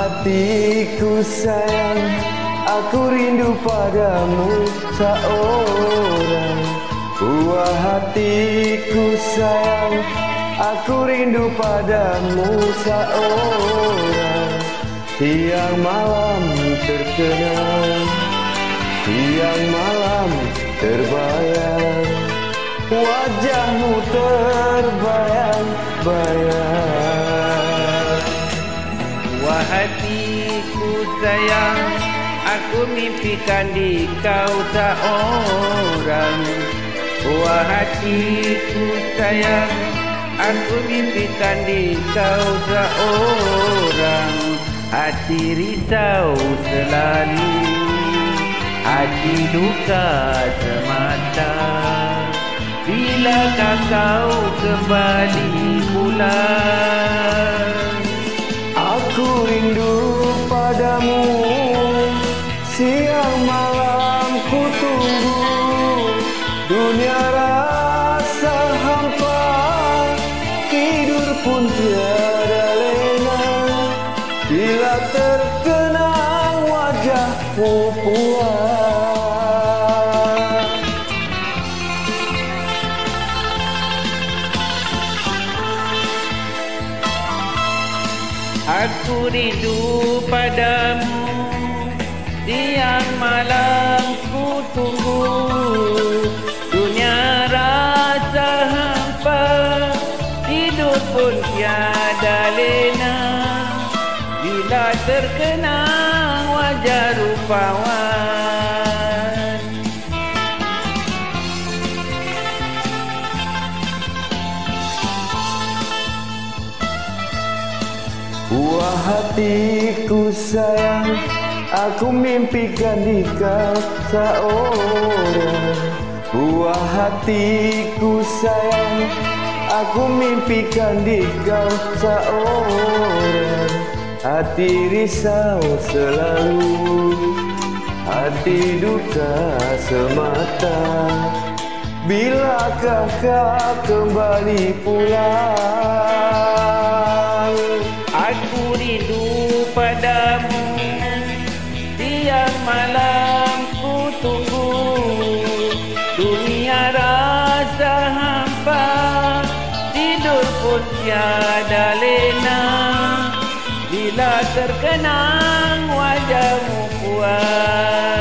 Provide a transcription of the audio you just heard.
hatiku sayang. Aku rindu padamu seorang Buah hatiku sayang. Aku rindu padamu seorang Siang malam terkenang Siang malam terbayang. Wajahmu terbayang-bayang hatiku sayang. Aku mimpikan di kau seorang Wah hatiku sayang. Aku mimpikan di kau seorang Hati risau selalu. Hati duka semata. Bilakah kau kembali pulang Dunia rasa hampa Tidur pun tiada lena Bila terkenang wajahmu pulang Aku rindu padamu pun tiada lena. Bila terkenang wajah rupawan. Buah hatiku sayang Aku mimpikan di kau seorang Buah hatiku sayang Aku mimpikan di kau seorang. Hati risau selalu. Hati duka semata. Bilakah kau kembali pulang? Aku rindu padamu. Siang malam Pun tiada lena. Bila terkenang wajahmu puas